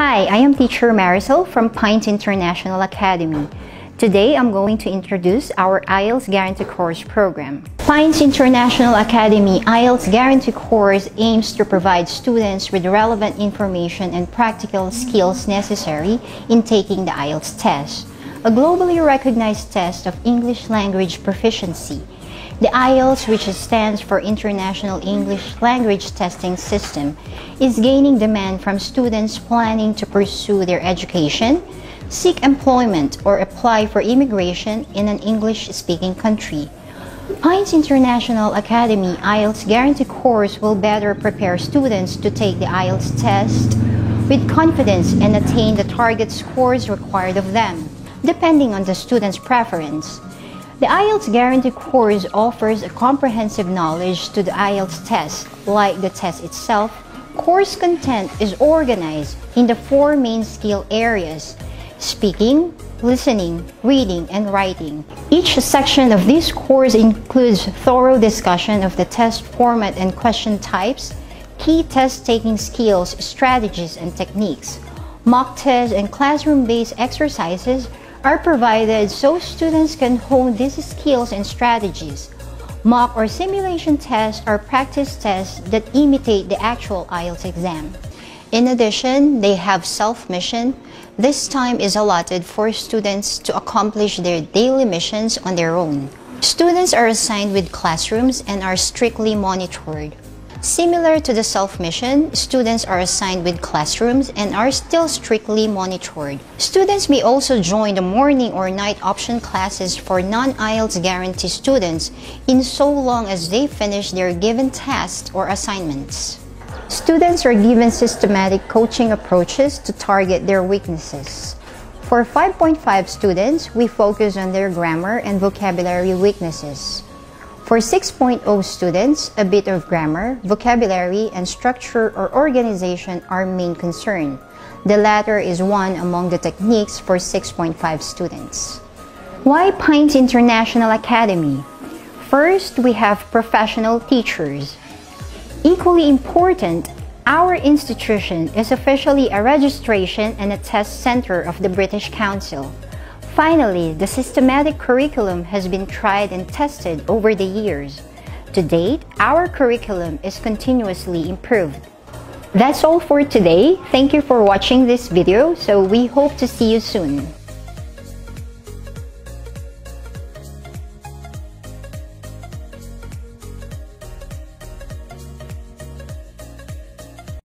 Hi, I am teacher Marisol from Pines International Academy. Today, I'm going to introduce our IELTS Guarantee Course program. Pines International Academy IELTS Guarantee Course aims to provide students with relevant information and practical skills necessary in taking the IELTS test, a globally recognized test of English language proficiency. The IELTS, which stands for International English Language Testing System, is gaining demand from students planning to pursue their education, seek employment, or apply for immigration in an English-speaking country. Pines International Academy IELTS Guarantee course will better prepare students to take the IELTS test with confidence and attain the target scores required of them, depending on the student's preference. The IELTS Guarantee course offers a comprehensive knowledge to the IELTS test, like the test itself. Course content is organized in the four main skill areas speaking, listening, reading, and writing. Each section of this course includes thorough discussion of the test format and question types, key test-taking skills, strategies, and techniques. Mock tests and classroom-based exercises are provided so students can hone these skills and strategies. Mock or simulation tests are practice tests that imitate the actual IELTS exam. In addition, they have self-mission. This time is allotted for students to accomplish their daily missions on their own. Students are assigned with classrooms and are strictly monitored. Similar to the self-mission, students are assigned with classrooms and are still strictly monitored. Students may also join the morning or night option classes for non-IELTS guarantee students in so long as they finish their given tasks or assignments. Students are given systematic coaching approaches to target their weaknesses. For 5.5 students, we focus on their grammar and vocabulary weaknesses. For 6.0 students, a bit of grammar, vocabulary, and structure or organization are main concern. The latter is one among the techniques for 6.5 students. Why Pines International Academy? First, we have professional teachers. Equally important, our institution is officially a registration and a test center of the British Council. Finally, the systematic curriculum has been tried and tested over the years. To date, our curriculum is continuously improved. That's all for today. Thank you for watching this video, so we hope to see you soon.